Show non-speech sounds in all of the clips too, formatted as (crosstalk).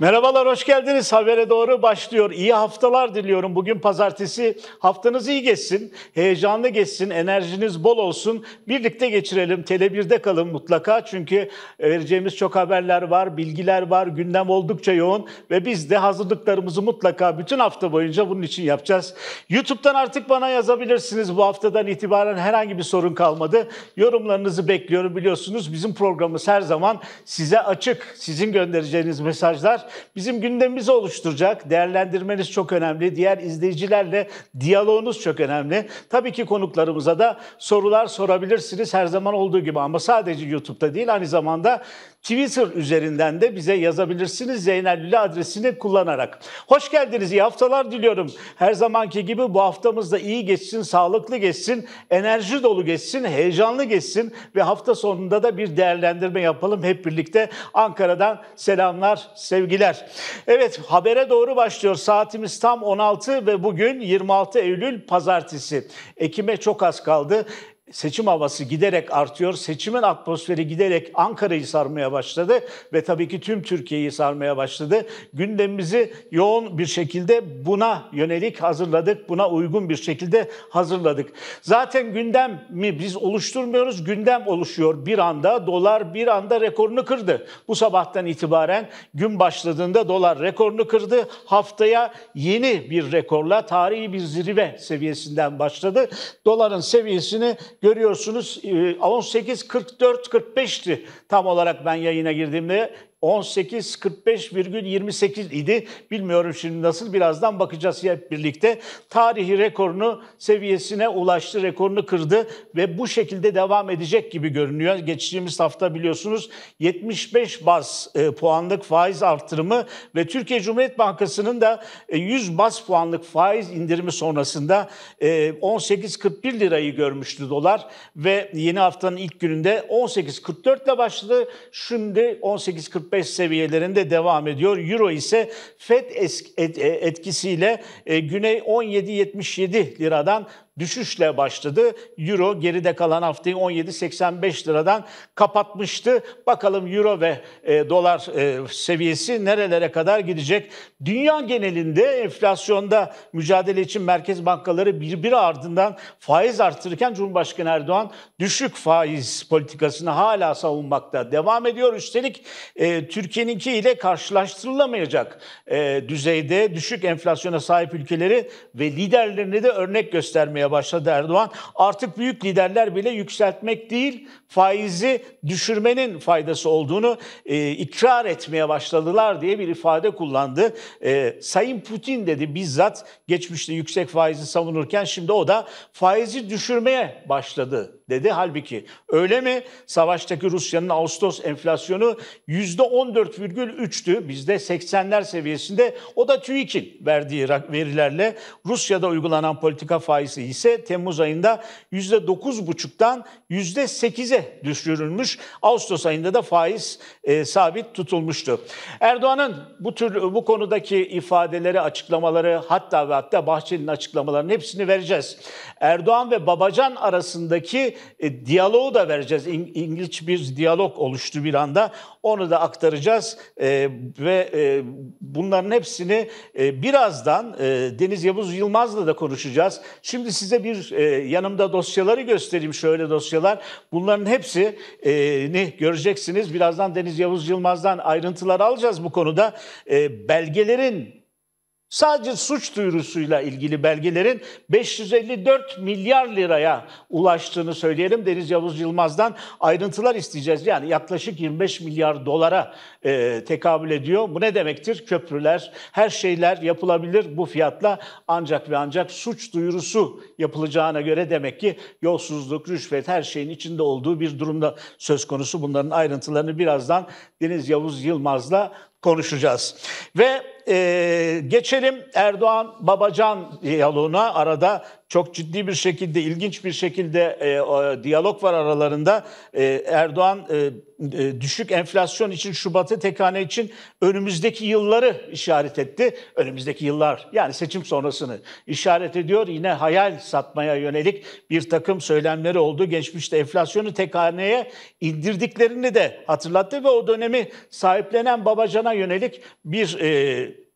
Merhabalar, hoş geldiniz. Habere doğru başlıyor. İyi haftalar diliyorum. Bugün pazartesi. Haftanız iyi geçsin, heyecanlı geçsin, enerjiniz bol olsun. Birlikte geçirelim. Tele1'de kalın mutlaka. Çünkü vereceğimiz çok haberler var, bilgiler var, gündem oldukça yoğun. Ve biz de hazırlıklarımızı mutlaka bütün hafta boyunca bunun için yapacağız. YouTube'dan artık bana yazabilirsiniz. Bu haftadan itibaren herhangi bir sorun kalmadı. Yorumlarınızı bekliyorum biliyorsunuz. Bizim programımız her zaman size açık. Sizin göndereceğiniz mesajlar bizim gündemimizi oluşturacak. Değerlendirmeniz çok önemli. Diğer izleyicilerle diyaloğunuz çok önemli. Tabii ki konuklarımıza da sorular sorabilirsiniz her zaman olduğu gibi ama sadece YouTube'da değil aynı zamanda Twitter üzerinden de bize yazabilirsiniz Zeynel Lüle adresini kullanarak. Hoş geldiniz, iyi haftalar diliyorum. Her zamanki gibi bu haftamız da iyi geçsin, sağlıklı geçsin, enerji dolu geçsin, heyecanlı geçsin ve hafta sonunda da bir değerlendirme yapalım hep birlikte. Ankara'dan selamlar, sevgiler. Evet, habere doğru başlıyor. Saatimiz tam 16 ve bugün 26 Eylül Pazartesi. Ekim'e çok az kaldı seçim havası giderek artıyor. Seçimin atmosferi giderek Ankara'yı sarmaya başladı ve tabii ki tüm Türkiye'yi sarmaya başladı. Gündemimizi yoğun bir şekilde buna yönelik hazırladık. Buna uygun bir şekilde hazırladık. Zaten gündem mi biz oluşturmuyoruz. Gündem oluşuyor bir anda. Dolar bir anda rekorunu kırdı. Bu sabahtan itibaren gün başladığında dolar rekorunu kırdı. Haftaya yeni bir rekorla tarihi bir zirve seviyesinden başladı. Doların seviyesini görüyorsunuz 18.44-45'ti e, tam olarak ben yayına girdiğimde 18.45,28 idi. Bilmiyorum şimdi nasıl birazdan bakacağız hep birlikte. Tarihi rekorunu seviyesine ulaştı, rekorunu kırdı ve bu şekilde devam edecek gibi görünüyor. Geçtiğimiz hafta biliyorsunuz 75 baz e, puanlık faiz artırımı ve Türkiye Cumhuriyet Bankası'nın da e, 100 baz puanlık faiz indirimi sonrasında e, 18.41 lirayı görmüştü dolar ve yeni haftanın ilk gününde 18.44 ile başladı. Şimdi 18.45 45 seviyelerinde devam ediyor. Euro ise FED e, etkisiyle e, Güney 17.77 liradan düşüşle başladı. Euro geride kalan haftayı 17.85 liradan kapatmıştı. Bakalım Euro ve e, dolar e, seviyesi nerelere kadar gidecek? Dünya genelinde enflasyonda mücadele için merkez bankaları birbiri ardından faiz artırırken Cumhurbaşkanı Erdoğan düşük faiz politikasını hala savunmakta devam ediyor. Üstelik e, Türkiye'ninki ile karşılaştırılamayacak e, düzeyde düşük enflasyona sahip ülkeleri ve liderlerini de örnek göstermeye başladı Erdoğan. Artık büyük liderler bile yükseltmek değil, faizi düşürmenin faydası olduğunu e, ikrar etmeye başladılar diye bir ifade kullandı. E, Sayın Putin dedi bizzat geçmişte yüksek faizi savunurken şimdi o da faizi düşürmeye başladı dedi. Halbuki öyle mi? Savaştaki Rusya'nın Ağustos enflasyonu %14,3'tü. Bizde 80'ler seviyesinde. O da TÜİK'in verdiği verilerle Rusya'da uygulanan politika faizi ise Temmuz ayında %9,5'tan %8'e düşürülmüş. Ağustos ayında da faiz e, sabit tutulmuştu. Erdoğan'ın bu tür bu konudaki ifadeleri, açıklamaları hatta ve hatta Bahçeli'nin açıklamalarının hepsini vereceğiz. Erdoğan ve Babacan arasındaki e, diyaloğu da vereceğiz. İng- İngiliz bir diyalog oluştu bir anda. Onu da aktaracağız e, ve e, bunların hepsini e, birazdan e, Deniz Yavuz Yılmaz'la da konuşacağız. Şimdi size bir e, yanımda dosyaları göstereyim şöyle dosyalar. Bunların hepsini e, göreceksiniz. Birazdan Deniz Yavuz Yılmaz'dan ayrıntılar alacağız bu konuda. E, belgelerin Sadece suç duyurusuyla ilgili belgelerin 554 milyar liraya ulaştığını söyleyelim. Deniz Yavuz Yılmaz'dan ayrıntılar isteyeceğiz. Yani yaklaşık 25 milyar dolara e, tekabül ediyor. Bu ne demektir? Köprüler, her şeyler yapılabilir bu fiyatla ancak ve ancak suç duyurusu yapılacağına göre demek ki yolsuzluk, rüşvet her şeyin içinde olduğu bir durumda söz konusu. Bunların ayrıntılarını birazdan Deniz Yavuz Yılmaz'la konuşacağız. Ve e, geçelim Erdoğan Babacan diyaloğuna. Arada çok ciddi bir şekilde, ilginç bir şekilde e, diyalog var aralarında. E, Erdoğan e, e, düşük enflasyon için, Şubat'ı tekhane için önümüzdeki yılları işaret etti. Önümüzdeki yıllar yani seçim sonrasını işaret ediyor. Yine hayal satmaya yönelik bir takım söylemleri oldu. Geçmişte enflasyonu tekhaneye indirdiklerini de hatırlattı ve o dönemi sahiplenen Babacan'a yönelik bir e,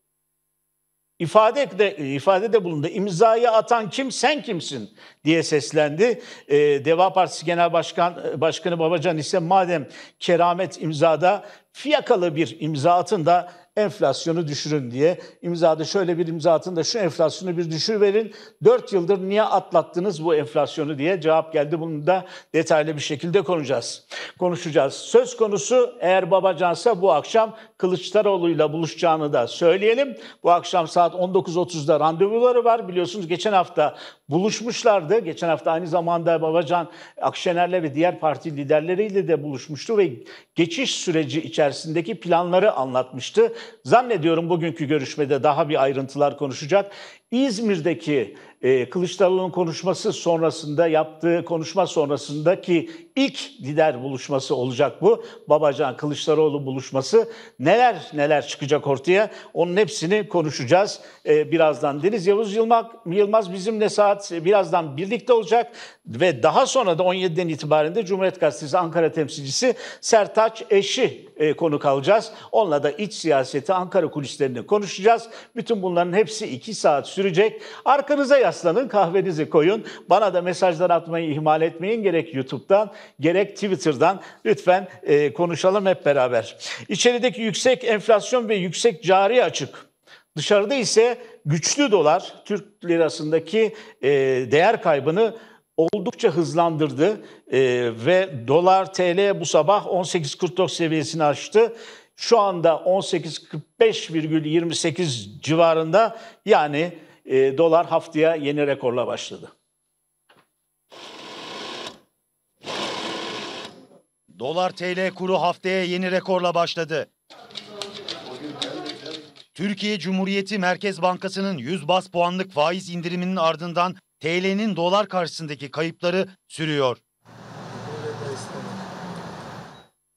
ifade de ifadede bulundu. İmzayı atan kim sen kimsin diye seslendi. Ee, Deva Partisi Genel Başkan Başkanı Babacan ise madem keramet imzada fiyakalı bir imza atın da enflasyonu düşürün diye imzada şöyle bir imza atın da şu enflasyonu bir düşürverin. Dört yıldır niye atlattınız bu enflasyonu diye cevap geldi. Bunu da detaylı bir şekilde konuşacağız. Konuşacağız. Söz konusu eğer Babacansa bu akşam Kılıçdaroğlu'yla buluşacağını da söyleyelim. Bu akşam saat 19.30'da randevuları var. Biliyorsunuz geçen hafta buluşmuşlardı. Geçen hafta aynı zamanda Babacan Akşener'le ve diğer parti liderleriyle de buluşmuştu ve geçiş süreci içerisindeki planları anlatmıştı. Zannediyorum bugünkü görüşmede daha bir ayrıntılar konuşacak. İzmir'deki e, Kılıçdaroğlu'nun konuşması sonrasında yaptığı konuşma sonrasındaki ilk lider buluşması olacak bu. Babacan Kılıçdaroğlu buluşması. Neler neler çıkacak ortaya onun hepsini konuşacağız e, birazdan. Deniz Yavuz Yılmaz, Yılmaz bizimle saat birazdan birlikte olacak ve daha sonra da 17'den itibaren de Cumhuriyet Gazetesi Ankara temsilcisi Sertaç Eşi e, konuk alacağız. Onunla da iç siyaseti Ankara kulislerini konuşacağız. Bütün bunların hepsi 2 saat sürecek. Arkanıza yaslanın, kahvenizi koyun. Bana da mesajlar atmayı ihmal etmeyin. Gerek YouTube'dan gerek Twitter'dan lütfen e, konuşalım hep beraber. İçerideki yüksek enflasyon ve yüksek cari açık. Dışarıda ise güçlü dolar Türk lirasındaki e, değer kaybını oldukça hızlandırdı e, ve dolar TL bu sabah 18.49 seviyesini aştı. Şu anda 18.45,28 civarında yani e, dolar haftaya yeni rekorla başladı. Dolar TL kuru haftaya yeni rekorla başladı. Türkiye Cumhuriyeti Merkez Bankası'nın 100 bas puanlık faiz indiriminin ardından TL'nin dolar karşısındaki kayıpları sürüyor.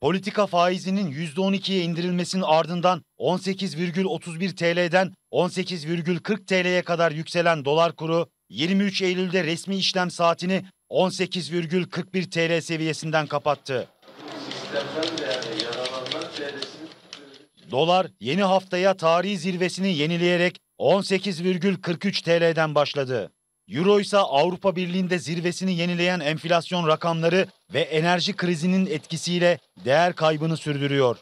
Politika faizinin %12'ye indirilmesinin ardından 18,31 TL'den 18,40 TL'ye kadar yükselen dolar kuru 23 Eylül'de resmi işlem saatini 18,41 TL seviyesinden kapattı. Dolar yeni haftaya tarihi zirvesini yenileyerek 18,43 TL'den başladı. Euro ise Avrupa Birliği'nde zirvesini yenileyen enflasyon rakamları ve enerji krizinin etkisiyle değer kaybını sürdürüyor.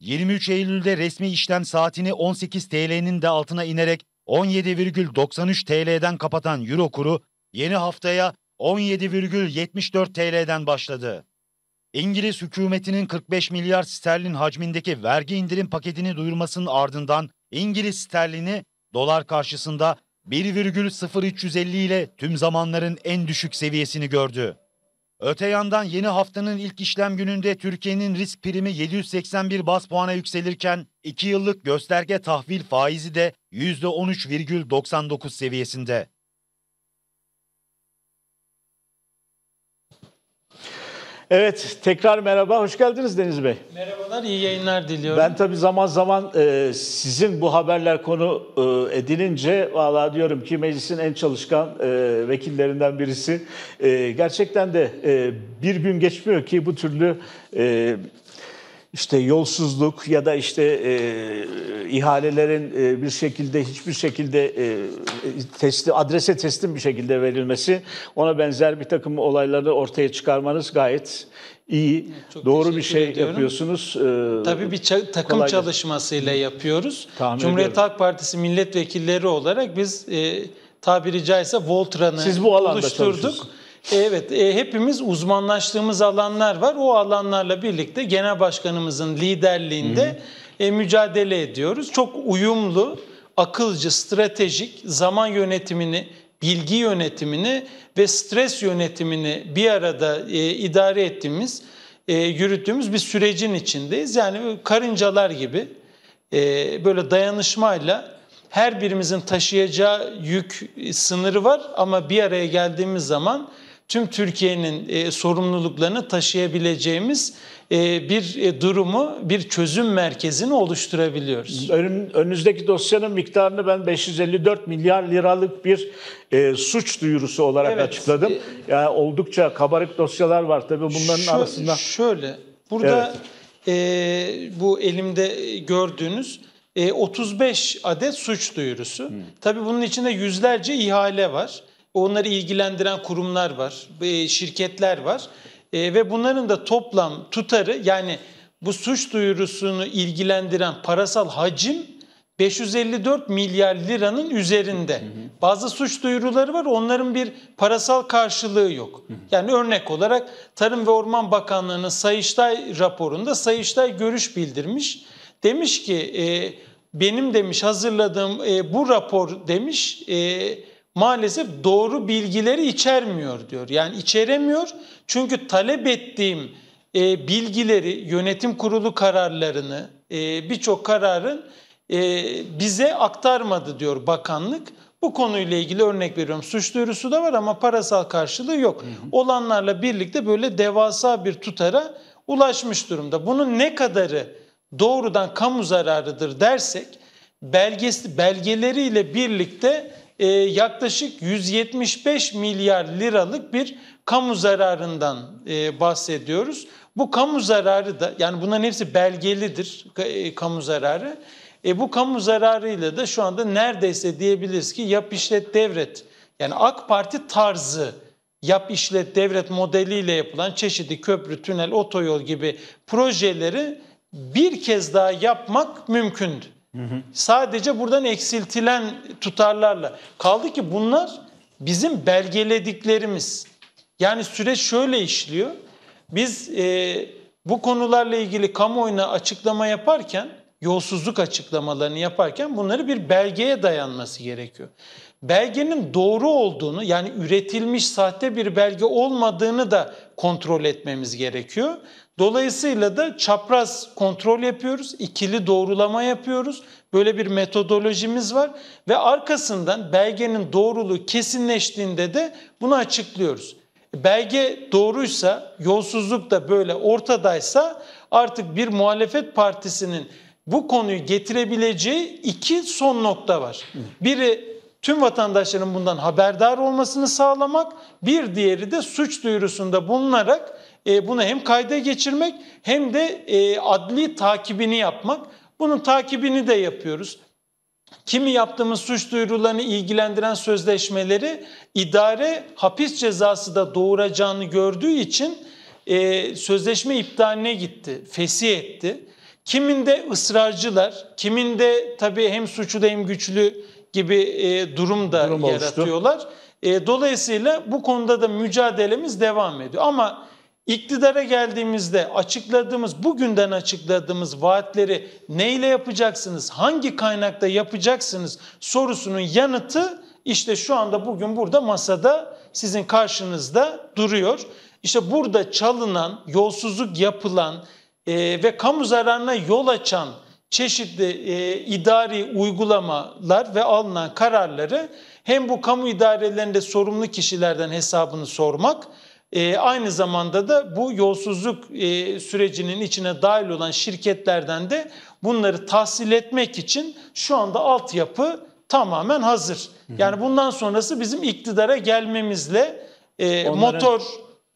23 Eylül'de resmi işlem saatini 18 TL'nin de altına inerek 17,93 TL'den kapatan Euro kuru yeni haftaya 17,74 TL'den başladı. İngiliz hükümetinin 45 milyar sterlin hacmindeki vergi indirim paketini duyurmasının ardından İngiliz sterlini dolar karşısında 1,0350 ile tüm zamanların en düşük seviyesini gördü. Öte yandan yeni haftanın ilk işlem gününde Türkiye'nin risk primi 781 bas puana yükselirken 2 yıllık gösterge tahvil faizi de %13,99 seviyesinde. Evet, tekrar merhaba. Hoş geldiniz Deniz Bey. Merhabalar, iyi yayınlar diliyorum. Ben tabii zaman zaman e, sizin bu haberler konu e, edilince valla diyorum ki meclisin en çalışkan e, vekillerinden birisi. E, gerçekten de e, bir gün geçmiyor ki bu türlü e, işte yolsuzluk ya da işte e, ihalelerin e, bir şekilde hiçbir şekilde e, teslim, adrese teslim bir şekilde verilmesi, ona benzer bir takım olayları ortaya çıkarmanız gayet iyi, Çok doğru bir şey ediyorum. yapıyorsunuz. E, Tabii bir takım gelsin. çalışmasıyla yapıyoruz. Tahmin Cumhuriyet ediyorum. Halk Partisi milletvekilleri olarak biz e, tabiri caizse Voltran'ı Siz bu alanda oluşturduk. çalışıyorsunuz. Evet, e, hepimiz uzmanlaştığımız alanlar var. O alanlarla birlikte genel başkanımızın liderliğinde e, mücadele ediyoruz. Çok uyumlu, akılcı, stratejik zaman yönetimini, bilgi yönetimini ve stres yönetimini bir arada e, idare ettiğimiz, e, yürüttüğümüz bir sürecin içindeyiz. Yani karıncalar gibi e, böyle dayanışmayla her birimizin taşıyacağı yük e, sınırı var ama bir araya geldiğimiz zaman tüm Türkiye'nin e, sorumluluklarını taşıyabileceğimiz e, bir e, durumu, bir çözüm merkezini oluşturabiliyoruz. Önüm, önünüzdeki dosyanın miktarını ben 554 milyar liralık bir e, suç duyurusu olarak Evet. açıkladım. Yani oldukça kabarık dosyalar var tabii bunların Şö- arasında. Şöyle, burada e, bu elimde gördüğünüz e, 35 adet suç duyurusu. Tabii bunun içinde yüzlerce ihale var. Onları ilgilendiren kurumlar var, e, şirketler var. E, ve bunların da toplam tutarı yani bu suç duyurusunu ilgilendiren parasal hacim 554 milyar liranın üzerinde. Bazı suç duyuruları var onların bir parasal karşılığı yok. Yani örnek olarak Tarım ve Orman Bakanlığı'nın Sayıştay raporunda Sayıştay görüş bildirmiş. Demiş ki e, benim demiş hazırladığım e, bu rapor demiş e, maalesef doğru bilgileri içermiyor diyor. Yani içeremiyor çünkü talep ettiğim e, bilgileri, yönetim kurulu kararlarını, e, birçok kararın e, bize aktarmadı diyor bakanlık. Bu konuyla ilgili örnek veriyorum. Suç duyurusu da var ama parasal karşılığı yok. Olanlarla birlikte böyle devasa bir tutara ulaşmış durumda. Bunun ne kadarı doğrudan kamu zararıdır dersek belgesi belgeleriyle birlikte e, yaklaşık 175 milyar liralık bir kamu zararından e, bahsediyoruz. Bu kamu zararı da yani bunların hepsi belgelidir e, kamu zararı. E, bu kamu zararıyla da şu anda neredeyse diyebiliriz ki yap işlet devret yani AK Parti tarzı yap işlet devret modeliyle yapılan çeşitli köprü, tünel, otoyol gibi projeleri bir kez daha yapmak mümkündü. Sadece buradan eksiltilen tutarlarla. Kaldı ki bunlar bizim belgelediklerimiz. Yani süreç şöyle işliyor. Biz e, bu konularla ilgili kamuoyuna açıklama yaparken, yolsuzluk açıklamalarını yaparken bunları bir belgeye dayanması gerekiyor. Belgenin doğru olduğunu yani üretilmiş sahte bir belge olmadığını da kontrol etmemiz gerekiyor. Dolayısıyla da çapraz kontrol yapıyoruz, ikili doğrulama yapıyoruz. Böyle bir metodolojimiz var ve arkasından belgenin doğruluğu kesinleştiğinde de bunu açıklıyoruz. Belge doğruysa, yolsuzluk da böyle ortadaysa artık bir muhalefet partisinin bu konuyu getirebileceği iki son nokta var. Biri tüm vatandaşların bundan haberdar olmasını sağlamak, bir diğeri de suç duyurusunda bulunarak bunu hem kayda geçirmek hem de e, adli takibini yapmak. Bunun takibini de yapıyoruz. Kimi yaptığımız suç duyurularını ilgilendiren sözleşmeleri idare hapis cezası da doğuracağını gördüğü için e, sözleşme iptaline gitti, fesih etti. Kiminde ısrarcılar, kiminde tabii hem suçlu hem güçlü gibi e, durum da Durum oluştu. yaratıyorlar. E, dolayısıyla bu konuda da mücadelemiz devam ediyor. Ama iktidara geldiğimizde açıkladığımız, bugünden açıkladığımız vaatleri neyle yapacaksınız, hangi kaynakta yapacaksınız sorusunun yanıtı işte şu anda bugün burada masada sizin karşınızda duruyor. İşte burada çalınan, yolsuzluk yapılan e, ve kamu zararına yol açan çeşitli e, idari uygulamalar ve alınan kararları hem bu kamu idarelerinde sorumlu kişilerden hesabını sormak, e, aynı zamanda da bu yolsuzluk e, sürecinin içine dahil olan şirketlerden de bunları tahsil etmek için şu anda altyapı tamamen hazır. Yani bundan sonrası bizim iktidara gelmemizle e, Onların- motor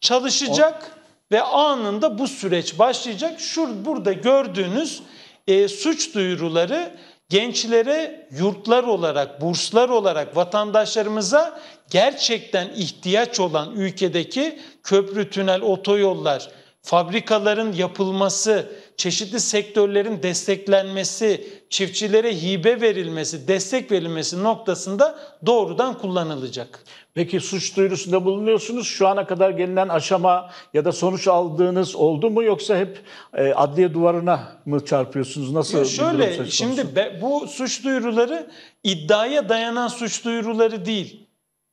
çalışacak ve anında bu süreç başlayacak. Şur burada gördüğünüz e, suç duyuruları gençlere yurtlar olarak, burslar olarak vatandaşlarımıza gerçekten ihtiyaç olan ülkedeki köprü, tünel, otoyollar, fabrikaların yapılması, çeşitli sektörlerin desteklenmesi, çiftçilere hibe verilmesi, destek verilmesi noktasında doğrudan kullanılacak. Peki suç duyurusunda bulunuyorsunuz. Şu ana kadar gelinen aşama ya da sonuç aldığınız oldu mu yoksa hep e, adliye duvarına mı çarpıyorsunuz? Nasıl Ya şöyle şimdi be- bu suç duyuruları iddiaya dayanan suç duyuruları değil.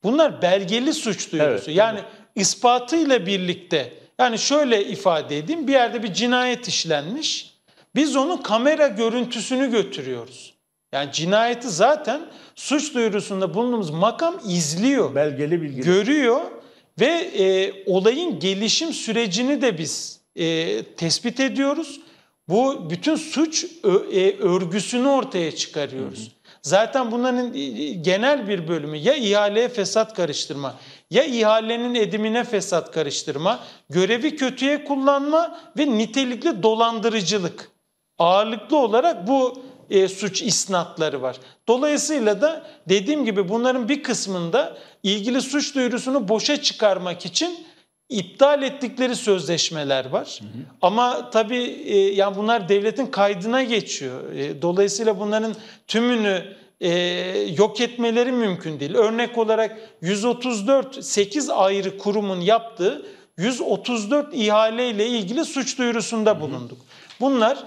Bunlar belgeli suç duyurusu. Evet, yani ispatıyla birlikte yani şöyle ifade edeyim bir yerde bir cinayet işlenmiş. Biz onun kamera görüntüsünü götürüyoruz. Yani cinayeti zaten suç duyurusunda bulunduğumuz makam izliyor, Belgeli bilgi. görüyor ve e, olayın gelişim sürecini de biz e, tespit ediyoruz. Bu bütün suç ö- e, örgüsünü ortaya çıkarıyoruz. Zaten bunların e, genel bir bölümü ya ihaleye fesat karıştırma, ya ihalenin edimine fesat karıştırma, görevi kötüye kullanma ve nitelikli dolandırıcılık. Ağırlıklı olarak bu e, suç isnatları var. Dolayısıyla da dediğim gibi bunların bir kısmında ilgili suç duyurusunu boşa çıkarmak için iptal ettikleri sözleşmeler var. Ama tabii e, yani bunlar devletin kaydına geçiyor. E, dolayısıyla bunların tümünü e, yok etmeleri mümkün değil. Örnek olarak 134 8 ayrı kurumun yaptığı 134 ihale ile ilgili suç duyurusunda bulunduk. Bunlar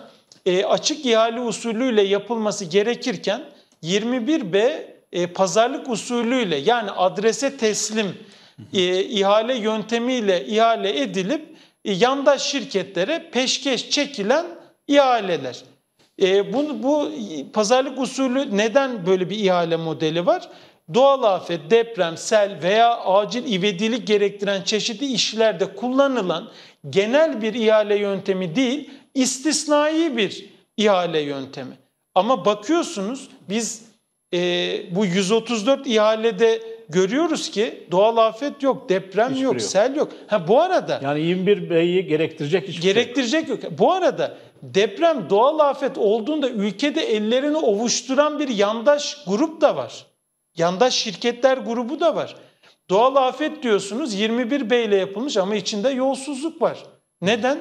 e, açık ihale usulüyle yapılması gerekirken 21B e, pazarlık usulüyle yani adrese teslim e, ihale yöntemiyle ihale edilip e, yandaş şirketlere peşkeş çekilen ihaleler. E, bu, bu pazarlık usulü neden böyle bir ihale modeli var? Doğal afet, deprem, sel veya acil ivedilik gerektiren çeşitli işlerde kullanılan genel bir ihale yöntemi değil, istisnai bir ihale yöntemi. Ama bakıyorsunuz biz e, bu 134 ihalede görüyoruz ki doğal afet yok, deprem yok, yok. sel yok. Ha bu arada Yani 21 B'yi gerektirecek hiçbir şey yok. gerektirecek yok. Bu arada deprem doğal afet olduğunda ülkede ellerini ovuşturan bir yandaş grup da var. Yandaş şirketler grubu da var. Doğal afet diyorsunuz 21 B ile yapılmış ama içinde yolsuzluk var. Neden?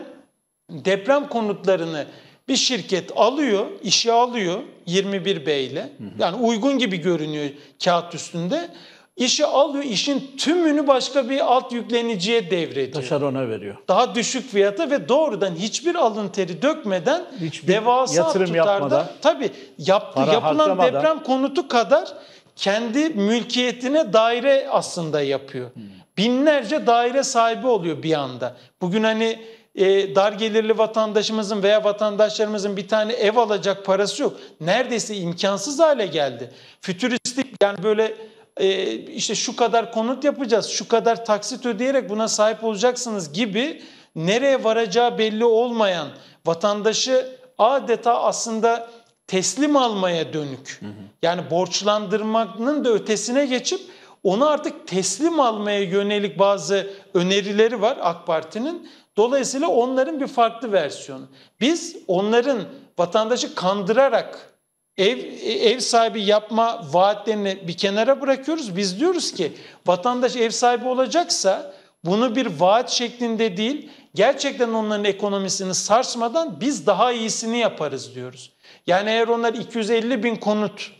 Deprem konutlarını bir şirket alıyor, işe alıyor 21 B ile. Yani uygun gibi görünüyor kağıt üstünde. İşe alıyor, işin tümünü başka bir alt yükleniciye devrediyor Taşerona veriyor. daha düşük fiyata ve doğrudan hiçbir alın teri dökmeden Hiçbir devasa yatırım tutarda yapmadan, tabii yaptı, yapılan harcamadan. deprem konutu kadar kendi mülkiyetine daire aslında yapıyor. Binlerce daire sahibi oluyor bir anda. Bugün hani e, dar gelirli vatandaşımızın veya vatandaşlarımızın bir tane ev alacak parası yok. Neredeyse imkansız hale geldi. Fütüristik yani böyle e, işte şu kadar konut yapacağız, şu kadar taksit ödeyerek buna sahip olacaksınız gibi nereye varacağı belli olmayan vatandaşı adeta aslında teslim almaya dönük. Yani borçlandırmanın da ötesine geçip onu artık teslim almaya yönelik bazı önerileri var AK Parti'nin. Dolayısıyla onların bir farklı versiyonu. Biz onların vatandaşı kandırarak ev ev sahibi yapma vaatlerini bir kenara bırakıyoruz. Biz diyoruz ki vatandaş ev sahibi olacaksa bunu bir vaat şeklinde değil, gerçekten onların ekonomisini sarsmadan biz daha iyisini yaparız diyoruz. Yani eğer onlar 250 bin konut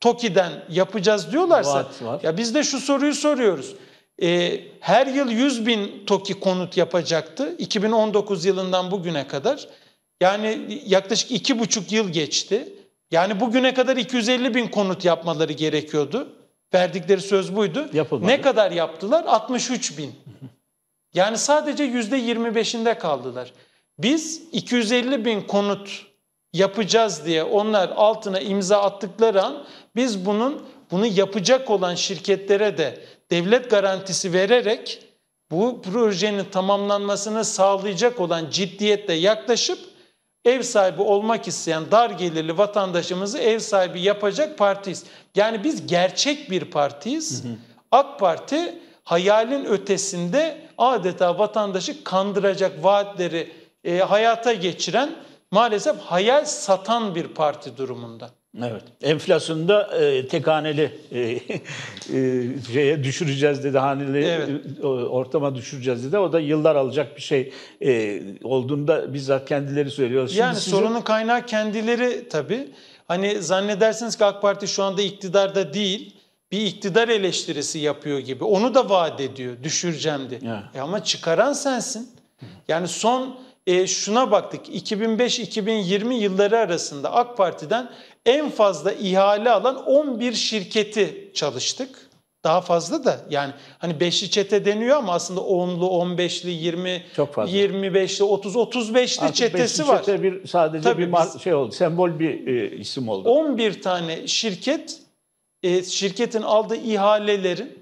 TOKİ'den yapacağız diyorlarsa, ya biz de şu soruyu soruyoruz. Ee, her yıl 100 bin TOKİ konut yapacaktı 2019 yılından bugüne kadar. Yani yaklaşık iki buçuk yıl geçti. Yani bugüne kadar 250 bin konut yapmaları gerekiyordu. Verdikleri söz buydu. Yapılmadı. Ne kadar yaptılar? 63 bin. Yani sadece yüzde 25'inde kaldılar. Biz 250 bin konut yapacağız diye onlar altına imza attıkları an biz bunun bunu yapacak olan şirketlere de devlet garantisi vererek bu projenin tamamlanmasını sağlayacak olan ciddiyetle yaklaşıp ev sahibi olmak isteyen dar gelirli vatandaşımızı ev sahibi yapacak partiyiz. Yani biz gerçek bir partiyiz. AK Parti hayalin ötesinde adeta vatandaşı kandıracak vaatleri e, hayata geçiren maalesef hayal satan bir parti durumunda. Evet. Enflasyonda e, tek haneli e, (laughs) e, şeye düşüreceğiz dedi. Haneli Evet. e, ortama düşüreceğiz dedi. O da yıllar alacak bir şey e, olduğunda bizzat kendileri söylüyor. Şimdi yani sizin- sorunun kaynağı kendileri tabii. Hani zannedersiniz ki AK Parti şu anda iktidarda değil, bir iktidar eleştirisi yapıyor gibi. Onu da vaat ediyor, düşüreceğim diye. Ya. E ama çıkaran sensin. Yani son e, şuna baktık. 2005-2020 yılları arasında AK Parti'den en fazla ihale alan 11 şirketi çalıştık. Daha fazla da yani hani beşli çete deniyor ama aslında 10'lu, 15'li, 20, Çok fazla. 25'li, 30, 35'li Artık çetesi beşli var. çete bir sadece Tabii bir biz- şey oldu, sembol bir e, isim oldu. 11 tane şirket e, şirketin aldığı ihalelerin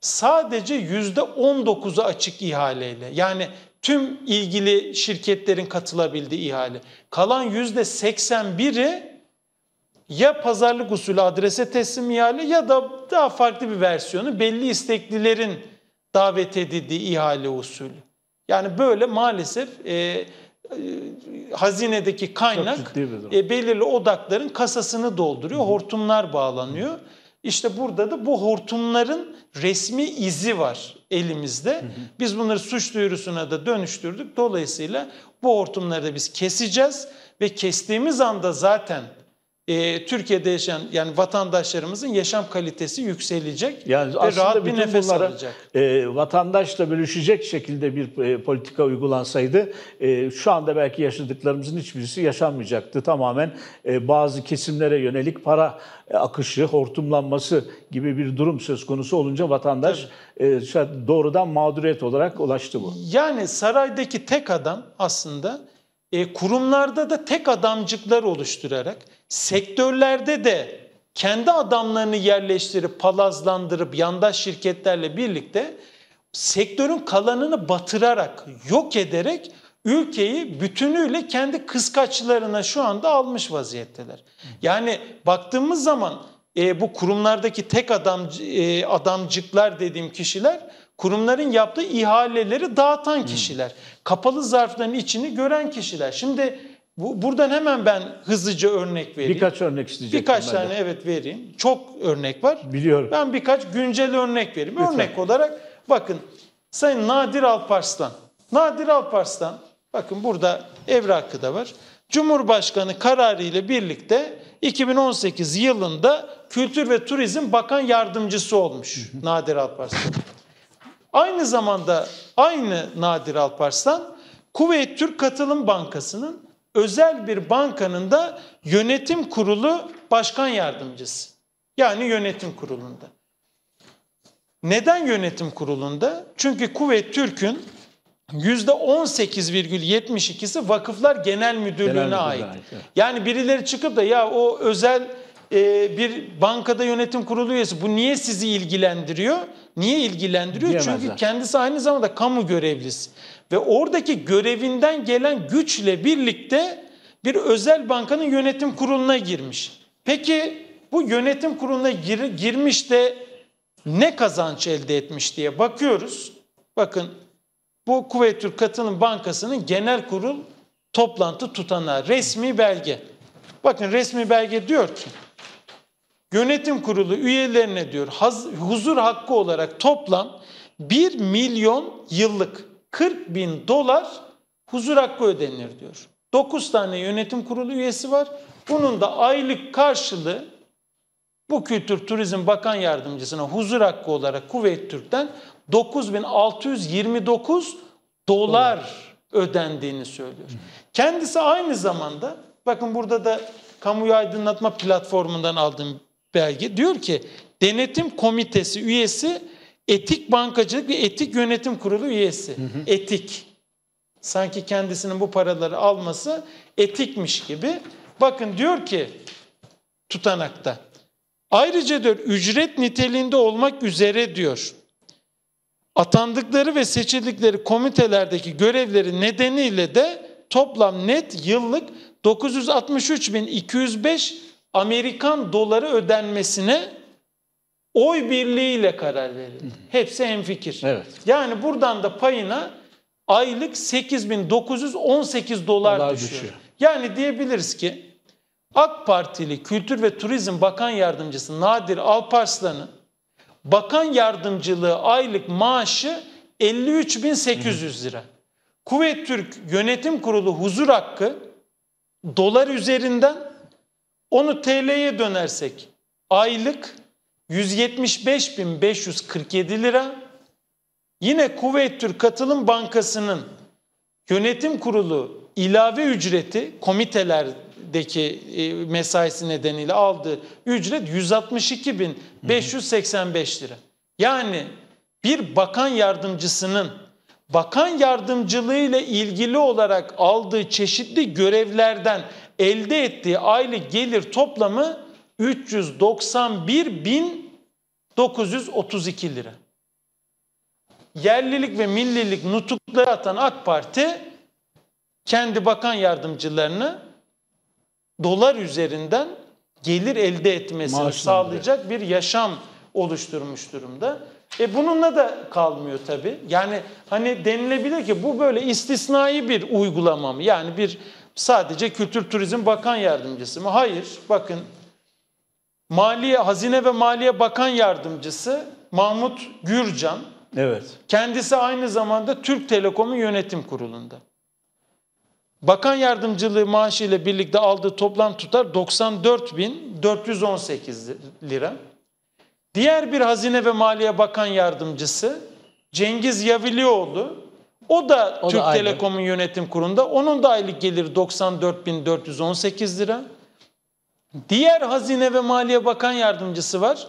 sadece yüzde 19'u açık ihaleyle. Yani tüm ilgili şirketlerin katılabildiği ihale. Kalan yüzde 81'i ya pazarlık usulü adrese teslim ihale ya da daha farklı bir versiyonu belli isteklilerin davet edildiği ihale usulü. Yani böyle maalesef e, e, hazinedeki kaynak e, belirli odakların kasasını dolduruyor. Hortumlar bağlanıyor. İşte burada da bu hortumların resmi izi var elimizde. Biz bunları suç duyurusuna da dönüştürdük. Dolayısıyla bu hortumları da biz keseceğiz ve kestiğimiz anda zaten e, Türkiye'de yaşayan yani vatandaşlarımızın yaşam kalitesi yükselecek Yani ve rahat bir nefes bunlara alacak. e, vatandaşla bölüşecek şekilde bir e, politika uygulansaydı e, şu anda belki yaşadıklarımızın hiçbirisi yaşanmayacaktı. Tamamen e, bazı kesimlere yönelik para e, akışı, hortumlanması gibi bir durum söz konusu olunca vatandaş e, doğrudan mağduriyet olarak ulaştı bu. Yani saraydaki tek adam aslında e, kurumlarda da tek adamcıklar oluşturarak sektörlerde de kendi adamlarını yerleştirip palazlandırıp yandaş şirketlerle birlikte sektörün kalanını batırarak, yok ederek ülkeyi bütünüyle kendi kıskaçlarına şu anda almış vaziyetteler. Yani baktığımız zaman e, bu kurumlardaki tek adam e, adamcıklar dediğim kişiler kurumların yaptığı ihaleleri dağıtan kişiler. Kapalı zarfların içini gören kişiler. Şimdi bu, buradan hemen ben hızlıca örnek vereyim. Birkaç örnek isteyecektim Birkaç ben de. tane evet vereyim. Çok örnek var. Biliyorum. Ben birkaç güncel örnek vereyim. Lütfen. Örnek olarak bakın Sayın Nadir Alparslan. Nadir Alparslan bakın burada evrakı da var. Cumhurbaşkanı kararı ile birlikte 2018 yılında Kültür ve Turizm Bakan Yardımcısı olmuş Nadir Alparslan. Aynı zamanda aynı Nadir Alparslan Kuveyt Türk Katılım Bankası'nın özel bir bankanın da yönetim kurulu başkan yardımcısı. Yani yönetim kurulunda. Neden yönetim kurulunda? Çünkü Kuveyt Türk'ün %18,72'si Vakıflar Genel Müdürlüğü'ne Genel ait. ait. Yani birileri çıkıp da ya o özel e, bir bankada yönetim kurulu üyesi bu niye sizi ilgilendiriyor? Niye ilgilendiriyor? Diyemezler. Çünkü kendisi aynı zamanda kamu görevlisi. Ve oradaki görevinden gelen güçle birlikte bir özel bankanın yönetim kuruluna girmiş. Peki bu yönetim kuruluna gir- girmiş de ne kazanç elde etmiş diye bakıyoruz. Bakın bu Kuveyt Türk Katılım Bankası'nın genel kurul toplantı tutanağı resmi belge. Bakın resmi belge diyor ki yönetim kurulu üyelerine diyor huzur hakkı olarak toplam 1 milyon yıllık 40 bin dolar huzur hakkı ödenir diyor. 9 tane yönetim kurulu üyesi var. Bunun da aylık karşılığı bu Kültür Turizm Bakan Yardımcısına huzur hakkı olarak Kuveyt Türk'ten 9629 dolar ödendiğini söylüyor. Kendisi aynı zamanda bakın burada da kamuyu aydınlatma platformundan aldığım belge diyor ki denetim komitesi üyesi etik bankacılık ve etik yönetim kurulu üyesi. Etik. Sanki kendisinin bu paraları alması etikmiş gibi. Bakın diyor ki tutanakta. Ayrıca diyor ücret niteliğinde olmak üzere diyor. Atandıkları ve seçildikleri komitelerdeki görevleri nedeniyle de toplam net yıllık 963.205 Amerikan doları ödenmesine oy birliğiyle karar verildi. Hepsi hemfikir. Evet. Yani buradan da payına aylık 8918 dolar Dolar düşüyor. düşüyor. Yani diyebiliriz ki AK Partili Kültür ve Turizm Bakan Yardımcısı Nadir Alparslan'ın bakan yardımcılığı aylık maaşı 53.800 lira. Kuveyt Türk Yönetim Kurulu huzur hakkı dolar üzerinden onu TL'ye dönersek aylık 175.547 lira. Yine Kuveyt Türk Katılım Bankası'nın yönetim kurulu ilave ücreti komitelerdeki e, mesaisi nedeniyle aldığı ücret 162.585 lira. Yani bir bakan yardımcısının bakan yardımcılığı ile ilgili olarak aldığı çeşitli görevlerden elde ettiği aylık gelir toplamı 391.932 lira. Yerlilik ve millilik nutukları atan AK Parti kendi bakan yardımcılarını dolar üzerinden gelir elde etmesini Maaşlandırıyor. sağlayacak bir yaşam oluşturmuş durumda. E bununla da kalmıyor tabii. Yani hani denilebilir ki bu böyle istisnai bir uygulama mı? Yani bir sadece Kültür Turizm Bakan Yardımcısı mı? Hayır. Bakın Maliye, Hazine ve Maliye Bakan Yardımcısı Mahmut Gürcan Evet. Kendisi aynı zamanda Türk Telekom'un yönetim kurulunda. Bakan yardımcılığı maaşı ile birlikte aldığı toplam tutar 94.418 lira. Diğer bir Hazine ve Maliye Bakan Yardımcısı Cengiz Yavilioğlu o da O da Türk aynı. Telekom'un yönetim kurulunda. Onun da aylık geliri 94.418 lira. Diğer Hazine ve Maliye Bakan Yardımcısı var.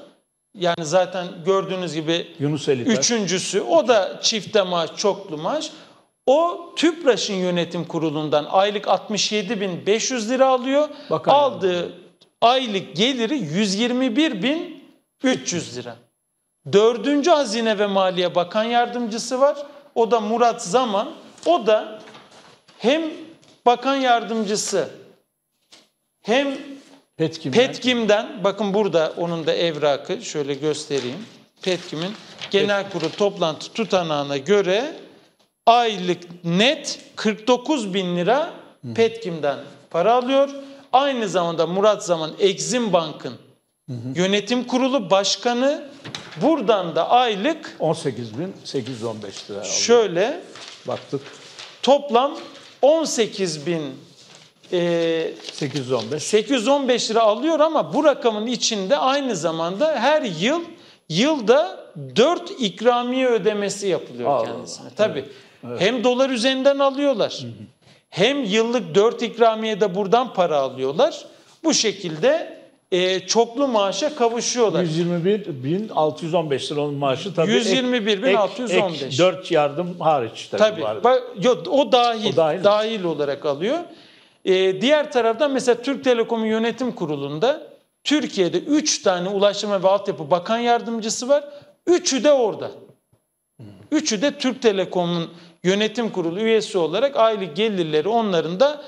Yani zaten gördüğünüz gibi Yunus. Üçüncüsü o da çifte maaş, çoklu maaş. O TÜPRAŞ'ın yönetim kurulundan aylık 67.500 lira alıyor. Bakan Aldığı aylık geliri 121.300 lira. Dördüncü Hazine ve Maliye Bakan Yardımcısı var. O da Murat Zaman. O da hem bakan yardımcısı hem Petkim'den. Petkim'den bakın burada onun da evrakı şöyle göstereyim. Petkim'in genel kurul toplantı tutanağına göre aylık net 49 bin lira Petkim'den para alıyor. Aynı zamanda Murat Zaman Exim Bank'ın yönetim kurulu başkanı buradan da aylık 18.815 lira aldı. şöyle Baktık. toplam 18 bin e, 815. 815 lira alıyor ama bu rakamın içinde aynı zamanda her yıl yılda 4 ikramiye ödemesi yapılıyor Allah kendisine. Allah. Tabii. Hem dolar üzerinden alıyorlar. Hem yıllık 4 ikramiye de buradan para alıyorlar. Bu şekilde e, çoklu maaşa kavuşuyorlar. 121.615 lira onun maaşı tabii. 121.615. Ek, 4 yardım hariç tabii. Tabii. arada. Bak, yok, o dahil, O dahil mi? dahil olarak alıyor. Ee, diğer taraftan mesela Türk Telekom'un yönetim kurulunda Türkiye'de 3 tane Ulaştırma ve Altyapı Bakan Yardımcısı var. Üçü de orada. Üçü de Türk Telekom'un yönetim kurulu üyesi olarak aylık gelirleri onların da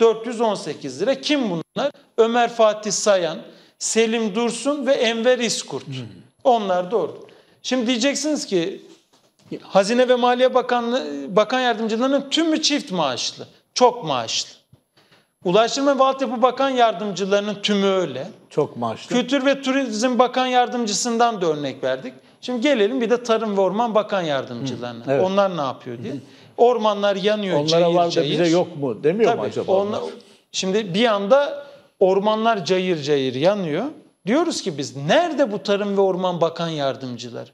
94.418 lira. Kim bunlar? Ömer Fatih Sayan, Selim Dursun ve Enver İskurt. Onlar da orada. Şimdi diyeceksiniz ki Hazine ve Maliye Bakanlığı Bakan Yardımcılarının tümü çift maaşlı, çok maaşlı. Ulaştırma ve Altyapı Bakan Yardımcılarının tümü öyle. Çok maaşlı. Kültür ve Turizm Bakan Yardımcısından da örnek verdik. Şimdi gelelim bir de Tarım ve Orman Bakan Yardımcılarına. evet. Onlar ne yapıyor diye. Ormanlar yanıyor Onlara cayır var da cayır. bize yok mu demiyor mu Tabii, acaba? onlar- onlar? şimdi bir anda ormanlar cayır cayır yanıyor. Diyoruz ki biz nerede bu Tarım ve Orman Bakan Yardımcıları?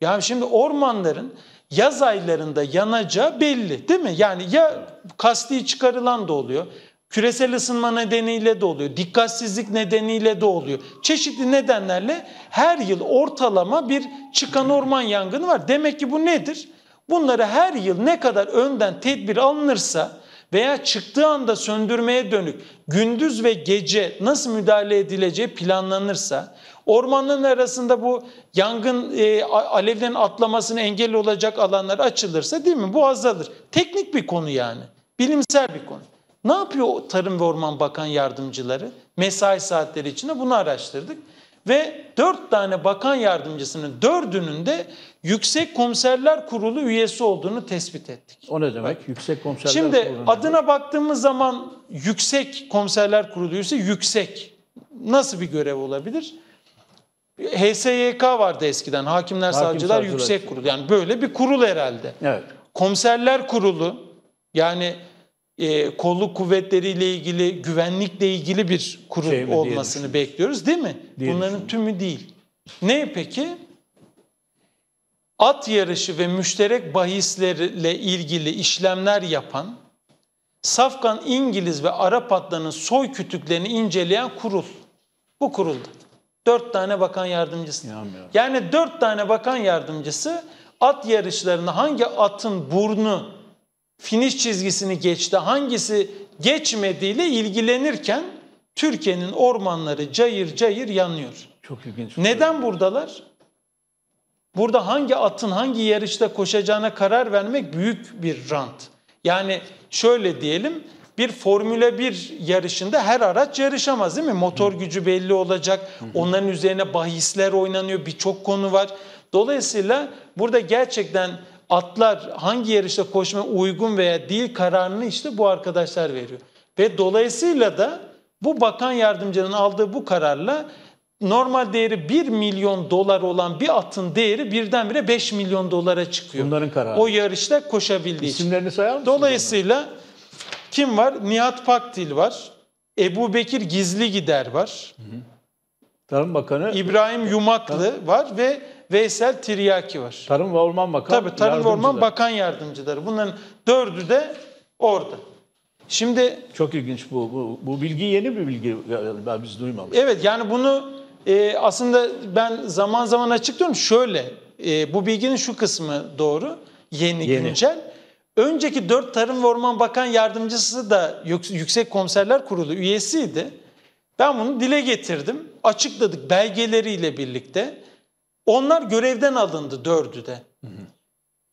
Ya şimdi ormanların yaz aylarında yanacağı belli değil mi? Yani ya kasti çıkarılan da oluyor. Küresel ısınma nedeniyle de oluyor. Dikkatsizlik nedeniyle de oluyor. Çeşitli nedenlerle her yıl ortalama bir çıkan orman yangını var. Demek ki bu nedir? Bunları her yıl ne kadar önden tedbir alınırsa veya çıktığı anda söndürmeye dönük gündüz ve gece nasıl müdahale edileceği planlanırsa, ormanların arasında bu yangın e, alevlerin atlamasına engel olacak alanlar açılırsa değil mi? Bu azalır. Teknik bir konu yani. Bilimsel bir konu. Ne yapıyor Tarım ve Orman Bakan Yardımcıları? Mesai saatleri içinde bunu araştırdık. Ve dört tane bakan yardımcısının dördünün de Yüksek Komiserler Kurulu üyesi olduğunu tespit ettik. O ne demek? Yüksek komiserler Şimdi kurulu. adına baktığımız zaman Yüksek Komiserler Kurulu üyesi yüksek. Nasıl bir görev olabilir? HSYK vardı eskiden. Hakimler, Hakim, Savcılar Savcılar. Yüksek Kurulu. Yani böyle bir kurul herhalde. Evet. Komiserler Kurulu yani e, kolluk kuvvetleriyle ilgili, güvenlikle ilgili bir kurul Şey mi olmasını bekliyoruz değil mi? Diye Bunların tümü değil. Ne peki? At yarışı ve müşterek bahislerle ilgili işlemler yapan Safkan İngiliz ve Arap atlarının soy kütüklerini inceleyen kurul. Bu kurulda. Dört tane bakan yardımcısı. Yani dört tane bakan yardımcısı at yarışlarında hangi atın burnu finish çizgisini geçti, hangisi geçmediğiyle ilgilenirken Türkiye'nin ormanları cayır cayır yanıyor. Çok ilginç. Neden buradalar? Burada hangi atın hangi yarışta koşacağına karar vermek büyük bir rant. Yani şöyle diyelim bir Formula 1 yarışında her araç yarışamaz değil mi? Motor gücü belli olacak. Onların üzerine bahisler oynanıyor. Birçok konu var. Dolayısıyla burada gerçekten atlar hangi yarışta koşmaya uygun veya değil kararını işte bu arkadaşlar veriyor. Ve dolayısıyla da bu bakan yardımcının aldığı bu kararla normal değeri 1 milyon dolar olan bir atın değeri birdenbire 5 milyon dolara çıkıyor. Bunların kararı. O yarışta koşabildiği. İsimlerini sayar mısın? Dolayısıyla kim var? Nihat Pakdil var. Ebu Bekir Gizli Gider var. Tarım Bakanı, İbrahim Yumaklı var ve Veysel Tiryaki var. Tarım ve Orman Bakanı. Tabii Tarım ve Orman. Bakan Yardımcıları. Bunların dördü de orada. Şimdi Çok ilginç bu. Bu, bu bilgi yeni bir bilgi galiba biz duymamıştık. Evet yani bunu e, aslında ben zaman zaman açıklıyorum. Şöyle e, bu bilginin şu kısmı doğru. Yeni, Yeni. güncel. Önceki dört Tarım ve Orman Bakan Yardımcısı da Yük- Yüksek Komiserler Kurulu üyesiydi. Ben bunu dile getirdim. Açıkladık belgeleriyle birlikte. Onlar görevden alındı dördü de.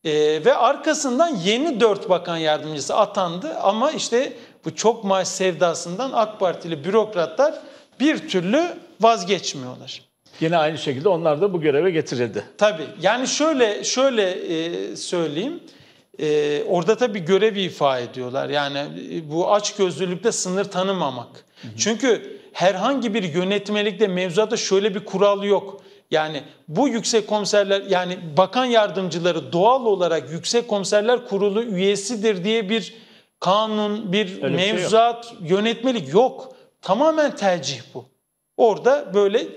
Ee, ve arkasından yeni dört bakan yardımcısı atandı ama işte bu çok maaş sevdasından AK Partili bürokratlar bir türlü vazgeçmiyorlar. Yine aynı şekilde onlar da bu göreve getirildi. Tabii yani şöyle şöyle e, söyleyeyim. E, orada tabii görev ifa ediyorlar. Yani e, bu açgözlülükte sınır tanımamak. Çünkü herhangi bir yönetmelikte mevzuatta şöyle bir kural yok. Yani bu yüksek komiserler yani bakan yardımcıları doğal olarak yüksek komiserler kurulu üyesidir diye bir kanun, bir Öyle bir şey yok. mevzuat, yönetmelik yok. Tamamen tercih bu. Orada böyle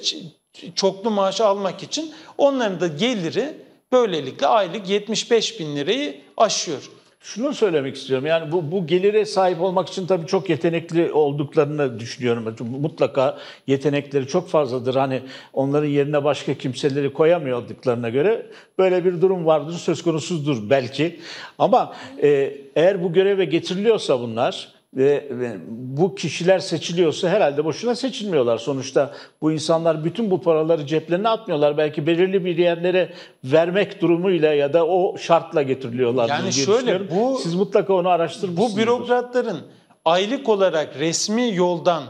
çoklu maaşı almak için onların da geliri böylelikle aylık 75 bin lirayı aşıyor. Şunu söylemek istiyorum. Yani bu, bu gelire sahip olmak için tabii çok yetenekli olduklarını düşünüyorum. Mutlaka yetenekleri çok fazladır. Hani onların yerine başka kimseleri koyamıyor olduklarına göre böyle bir durum vardır, söz konusudur belki. Ama e, eğer bu göreve getiriliyorsa bunlar ve, bu kişiler seçiliyorsa herhalde boşuna seçilmiyorlar. Sonuçta bu insanlar bütün bu paraları ceplerine atmıyorlar. Belki belirli bir yerlere vermek durumuyla ya da o şartla getiriliyorlar. Yani şöyle, bu- Siz mutlaka onu araştırmışsınızdır. Bu bürokratların aylık olarak resmi yoldan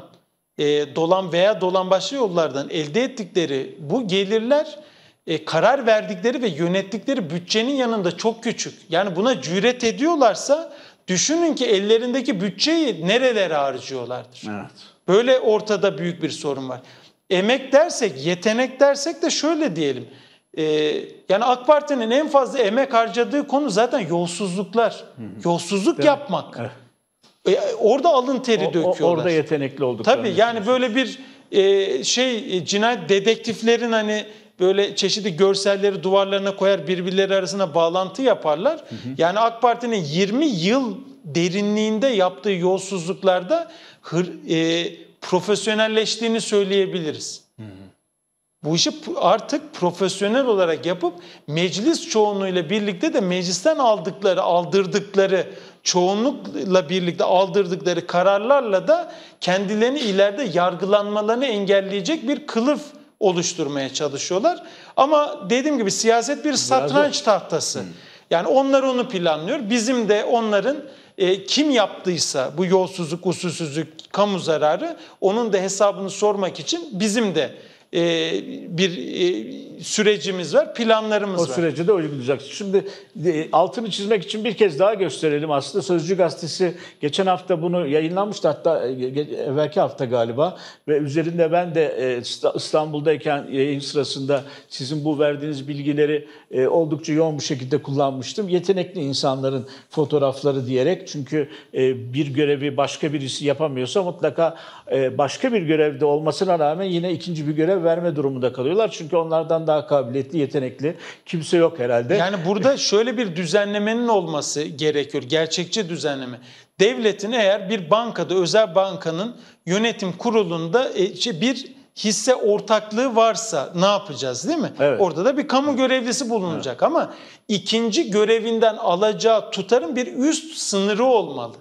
e, dolan veya dolan başka yollardan elde ettikleri bu gelirler e, karar verdikleri ve yönettikleri bütçenin yanında çok küçük. Yani buna cüret ediyorlarsa düşünün ki ellerindeki bütçeyi nerelere harcıyorlardır. Evet. Böyle ortada büyük bir sorun var. Emek dersek, yetenek dersek de şöyle diyelim. Ee, yani AK Parti'nin en fazla emek harcadığı konu zaten yolsuzluklar. Yolsuzluk yapmak. Evet. E, orada alın teri O- döküyorlar. orada yetenekli olduklarını Tabii yani böyle bir e, şey cinayet dedektiflerin hani böyle çeşitli görselleri duvarlarına koyar birbirleri arasında bağlantı yaparlar. Yani AK Parti'nin 20 yıl derinliğinde yaptığı yolsuzluklarda hır, e, profesyonelleştiğini söyleyebiliriz. Bu işi artık profesyonel olarak yapıp meclis çoğunluğuyla birlikte de meclisten aldıkları, aldırdıkları, çoğunlukla birlikte aldırdıkları kararlarla da kendilerini ileride yargılanmalarını engelleyecek bir kılıf oluşturmaya çalışıyorlar. Ama dediğim gibi siyaset bir satranç tahtası. Yani onlar onu planlıyor. Bizim de onların e, kim yaptıysa bu yolsuzluk, usulsüzlük, kamu zararı onun da hesabını sormak için bizim de e, bir e, sürecimiz var, planlarımız O var. süreci de uygulayacak. Şimdi e, altını çizmek için bir kez daha gösterelim aslında. Sözcü gazetesi geçen hafta bunu yayınlamıştı hatta e, evvelki hafta galiba ve üzerinde ben de e, İsta- İstanbul'dayken yayın sırasında sizin bu verdiğiniz bilgileri e, oldukça yoğun bir şekilde kullanmıştım. Yetenekli insanların fotoğrafları diyerek çünkü e, bir görevi başka birisi yapamıyorsa mutlaka e, başka bir görevde olmasına rağmen yine ikinci bir görev verme durumunda kalıyorlar. Çünkü onlardan daha kabiliyetli, yetenekli kimse yok herhalde. Yani burada şöyle bir düzenlemenin olması gerekiyor. Gerçekçi düzenleme. Devletin eğer bir bankada, özel bankanın yönetim kurulunda e, şey, bir hisse ortaklığı varsa ne yapacağız değil mi? Evet. Orada da bir kamu görevlisi bulunacak ama ikinci görevinden alacağı tutarın bir üst sınırı olmalı.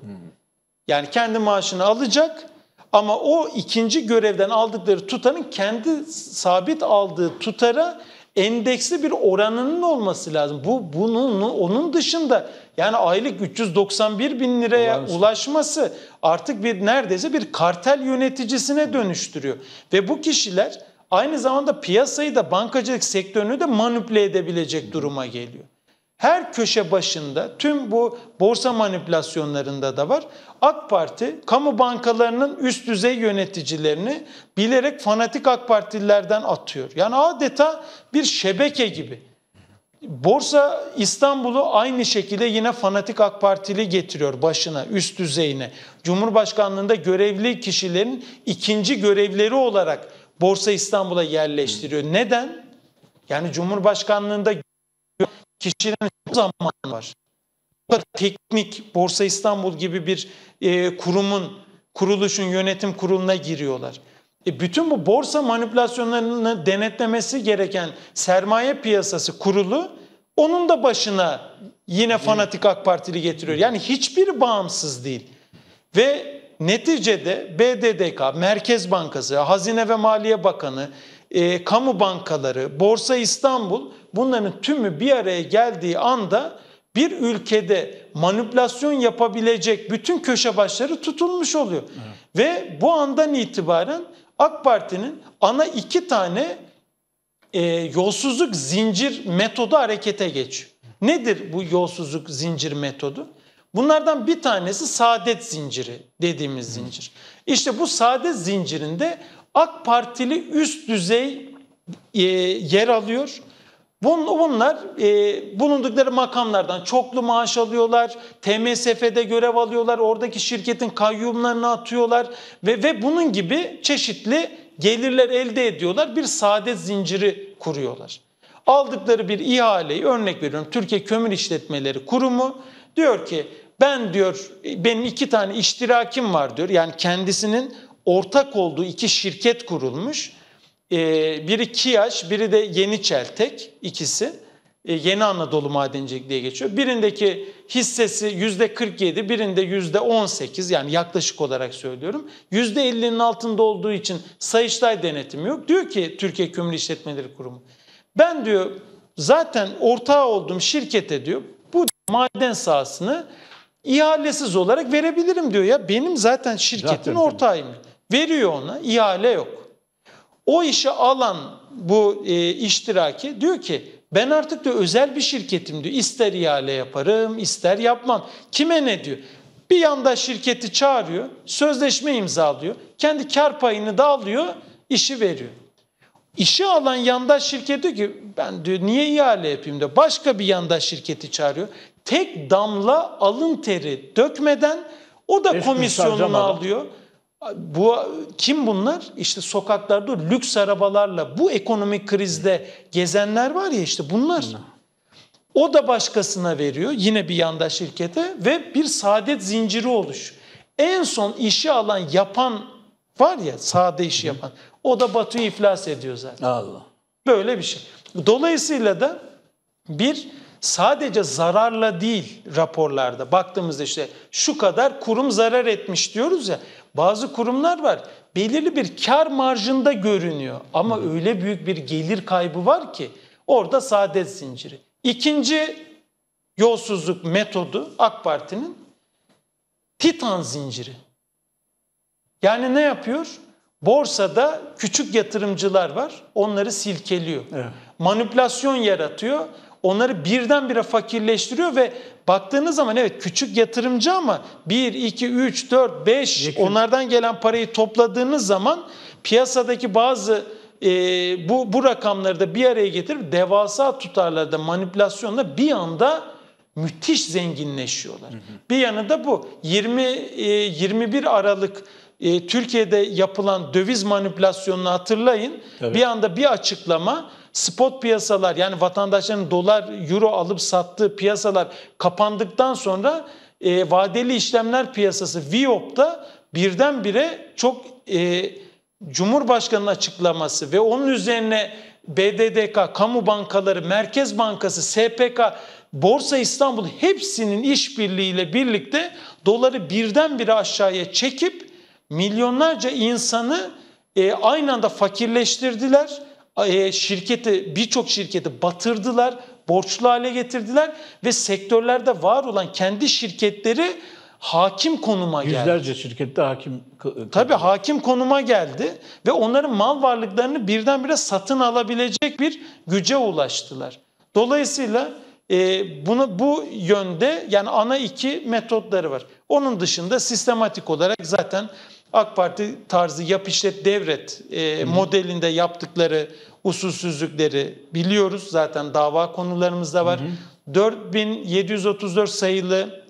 Yani kendi maaşını alacak ama o ikinci görevden aldıkları tutarın kendi sabit aldığı tutara endeksli bir oranının olması lazım. Bu bunun onun dışında yani aylık 391 bin liraya Olağanüstü. ulaşması artık bir neredeyse bir kartel yöneticisine dönüştürüyor. Ve bu kişiler aynı zamanda piyasayı da bankacılık sektörünü de manipüle edebilecek duruma geliyor. Her köşe başında tüm bu borsa manipülasyonlarında da var. AK Parti kamu bankalarının üst düzey yöneticilerini bilerek fanatik AK Partililerden atıyor. Yani adeta bir şebeke gibi. Borsa İstanbul'u aynı şekilde yine fanatik AK Partili getiriyor başına, üst düzeyine. Cumhurbaşkanlığında görevli kişilerin ikinci görevleri olarak Borsa İstanbul'a yerleştiriyor. Neden? Yani Cumhurbaşkanlığında kişilerin çok zamanı var. Bu kadar teknik Borsa İstanbul gibi bir e, kurumun, kuruluşun yönetim kuruluna giriyorlar. E, bütün bu borsa manipülasyonlarını denetlemesi gereken sermaye piyasası kurulu onun da başına yine fanatik AK Partili getiriyor. Yani hiçbiri bağımsız değil. Ve neticede BDDK, Merkez Bankası, Hazine ve Maliye Bakanı, e, kamu bankaları, Borsa İstanbul bunların tümü bir araya geldiği anda bir ülkede manipülasyon yapabilecek bütün köşe başları tutulmuş oluyor. Ve bu andan itibaren AK Parti'nin ana iki tane e, yolsuzluk zincir metodu harekete geçiyor. Nedir bu yolsuzluk zincir metodu? Bunlardan bir tanesi saadet zinciri dediğimiz zincir. İşte bu saadet zincirinde AK Partili üst düzey e, yer alıyor. Bun- Bunlar e, bulundukları makamlardan çoklu maaş alıyorlar, TMSF'de görev alıyorlar, oradaki şirketin kayyumlarını atıyorlar ve, ve bunun gibi çeşitli gelirler elde ediyorlar. Bir saadet zinciri kuruyorlar. Aldıkları bir ihaleyi örnek veriyorum Türkiye Kömür İşletmeleri Kurumu diyor ki ben diyor benim iki tane iştirakim var diyor. Yani kendisinin ortak olduğu iki şirket kurulmuş. Ee, biri KİAŞ, biri de Yeni Çeltek ikisi. Ee, Yeni Anadolu Madencilik diye geçiyor. Birindeki hissesi yüzde 47, birinde yüzde 18 yani yaklaşık olarak söylüyorum. Yüzde 50'nin altında olduğu için Sayıştay denetimi yok. Diyor ki Türkiye Kömür İşletmeleri Kurumu. Ben diyor zaten ortağı olduğum şirkete diyor bu maden sahasını ihalesiz olarak verebilirim diyor ya. Benim zaten şirketin Zaten. ortağıyım. Veriyor ona ihale yok. O işi alan bu e, iştiraki diyor ki ben artık da özel bir şirketim diyor. İster ihale yaparım ister yapmam. Kime ne diyor? Bir yanda şirketi çağırıyor, sözleşme imzalıyor, kendi kar payını da alıyor, işi veriyor. İşi alan yandaş şirket diyor ki ben diyor niye ihale yapayım diyor. Başka bir yandaş şirketi çağırıyor. Tek damla alın teri dökmeden o da kuruş komisyonunu alıyor. Bu kim bunlar? İşte sokaklarda lüks arabalarla bu ekonomik krizde gezenler var ya işte bunlar. O da başkasına veriyor yine bir yandaş şirkete ve bir saadet zinciri oluş. En son işi alan yapan var ya sade işi yapan o da batıyor iflas ediyor zaten. Allah. Böyle bir şey. Dolayısıyla da bir sadece zararla değil raporlarda baktığımızda işte şu kadar kurum zarar etmiş diyoruz ya. Bazı kurumlar var belirli bir kar marjında görünüyor ama öyle büyük bir gelir kaybı var ki orada saadet zinciri. İkinci yolsuzluk metodu AK Parti'nin Titan zinciri. Yani ne yapıyor? Borsada küçük yatırımcılar var. Onları silkeliyor. Evet. Manipülasyon yaratıyor. Onları birdenbire fakirleştiriyor ve baktığınız zaman evet küçük yatırımcı ama 1, 2, 3, 4, 5 Yekün. onlardan gelen parayı topladığınız zaman piyasadaki bazı e, bu, bu rakamları da bir araya getirip devasa tutarlarda manipülasyonla bir anda müthiş zenginleşiyorlar. Bir yanı da bu. 20 e, 21 Aralık e, Türkiye'de yapılan döviz manipülasyonunu hatırlayın. Evet. Bir anda bir açıklama spot piyasalar yani vatandaşların dolar, euro alıp sattığı piyasalar kapandıktan sonra e, vadeli işlemler piyasası VIOP'ta birdenbire çok e, Cumhurbaşkanı'nın açıklaması ve onun üzerine BDDK, kamu bankaları, Merkez Bankası, SPK, Borsa İstanbul hepsinin işbirliğiyle birlikte doları birdenbire aşağıya çekip milyonlarca insanı e, aynı anda fakirleştirdiler. E, şirketi birçok şirketi batırdılar, borçlu hale getirdiler ve sektörlerde var olan kendi şirketleri hakim konuma geldi. Yüzlerce şirkette hakim. Tabii hakim konuma geldi ve onların mal varlıklarını birdenbire satın alabilecek bir güce ulaştılar. Dolayısıyla e, bunu bu yönde yani ana iki metotları var. Onun dışında sistematik olarak zaten AK Parti tarzı yap işlet devret e, modelinde yaptıkları usulsüzlükleri biliyoruz. Zaten dava konularımızda var. Hı hı. 4734 sayılı